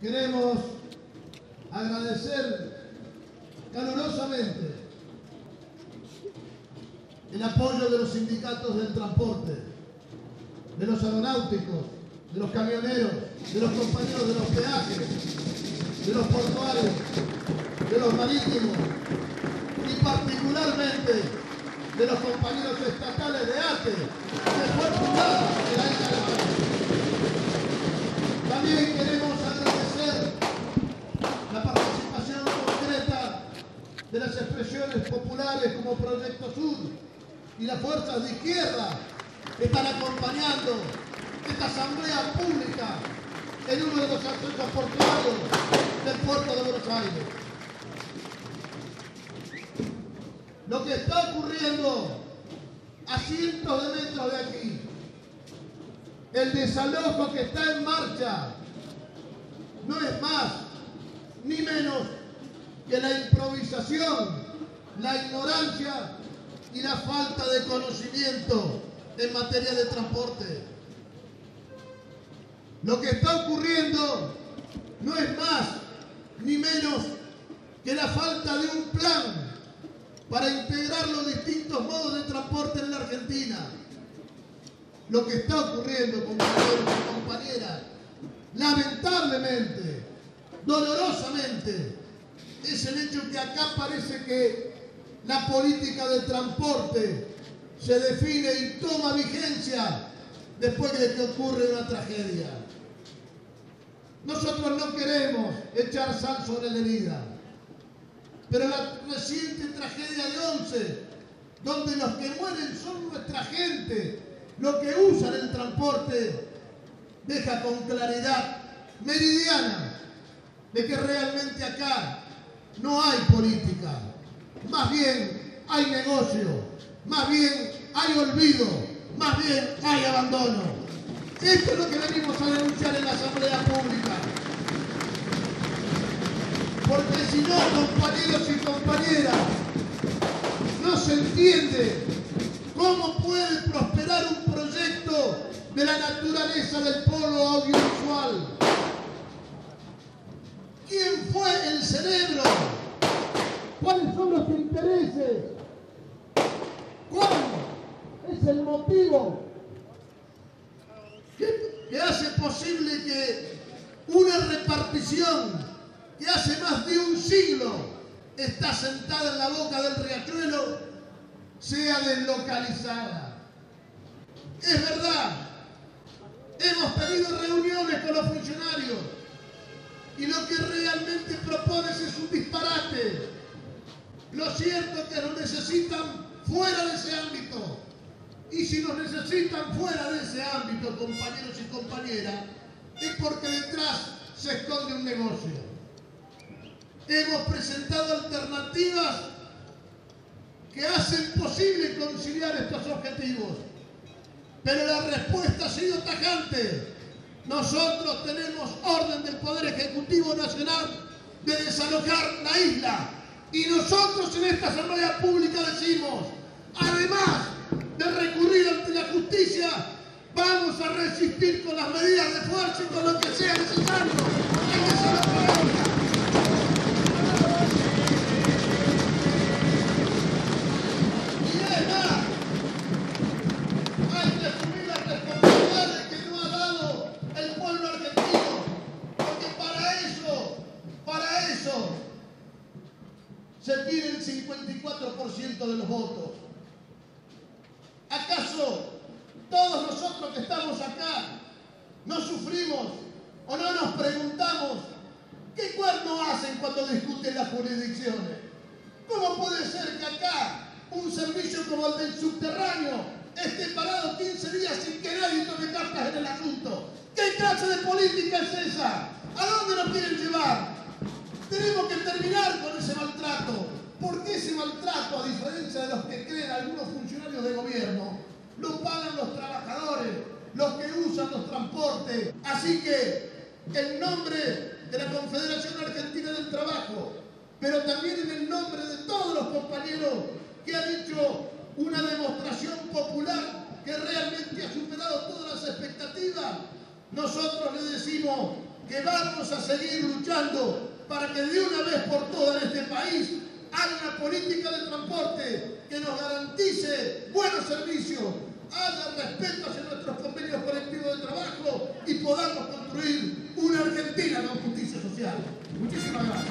Queremos agradecer calurosamente el apoyo de los sindicatos del transporte, de los aeronáuticos, de los camioneros, de los compañeros de los peajes, de los portuarios, de los marítimos y particularmente de los compañeros estatales de ATE, que fue fundada en la isla de. También queremos agradecer la participación concreta de las expresiones populares como Proyecto Sur y las fuerzas de izquierda están acompañando esta asamblea pública en uno de los accesos portuarios del puerto de Buenos Aires. Lo que está ocurriendo a cientos de metros de aquí, el desalojo que está en marcha, no es más ni menos que la improvisación, la ignorancia y la falta de conocimiento en materia de transporte. Lo que está ocurriendo no es más ni menos que la falta de un plan para integrar los distintos modos de transporte en la Argentina. Lo que está ocurriendo, compañeros y compañeras, lamentablemente, dolorosamente, es el hecho que acá parece que la política de transporte se define y toma vigencia después de que ocurre una tragedia. Nosotros no queremos echar sal sobre la herida, pero la reciente tragedia de Once, donde los que mueren son nuestra gente, los que usan el transporte, deja con claridad meridiana de que realmente acá no hay política, más bien hay negocio, más bien hay olvido, más bien hay abandono. Esto es lo que venimos a denunciar en la Asamblea Pública. Porque si no, compañeros y compañeras, no se entiende cómo puede prosperar un proyecto de la naturaleza del polo audiovisual. ¿Quién fue el cerebro? ¿Cuáles son los intereses? ¿Cuál es el motivo que, hace posible que una repartición que hace más de un siglo está sentada en la boca del riachuelo sea deslocalizada? Es verdad, hemos tenido reuniones con los funcionarios y lo que realmente necesitan fuera de ese ámbito. Y si nos necesitan fuera de ese ámbito, compañeros y compañeras, es porque detrás se esconde un negocio. Hemos presentado alternativas que hacen posible conciliar estos objetivos. Pero la respuesta ha sido tajante. Nosotros tenemos orden del Poder Ejecutivo Nacional de desalojar la isla. Y nosotros en esta Asamblea Pública decimos, además de recurrir ante la justicia, vamos a resistir con las medidas de fuerza y con lo que sea necesario. Se pide el 54% de los votos. ¿Acaso todos nosotros que estamos acá no sufrimos o no nos preguntamos qué cuerno hacen cuando discuten las jurisdicciones? ¿Cómo puede ser que acá un servicio como el del subterráneo esté parado 15 días sin que nadie tome cartas en el asunto? ¿Qué clase de política es esa? ¿A dónde nos quieren llevar? Tenemos que terminar con ese de los que creen algunos funcionarios de gobierno, lo pagan los trabajadores, los que usan los transportes. Así que, en nombre de la Confederación Argentina del Trabajo, pero también en el nombre de todos los compañeros que han hecho una demostración popular que realmente ha superado todas las expectativas, nosotros le decimos que vamos a seguir luchando para que de una vez por todas en este país política de transporte que nos garantice buenos servicios, haya respeto hacia nuestros convenios colectivos de trabajo y podamos construir una Argentina con justicia social. Muchísimas gracias.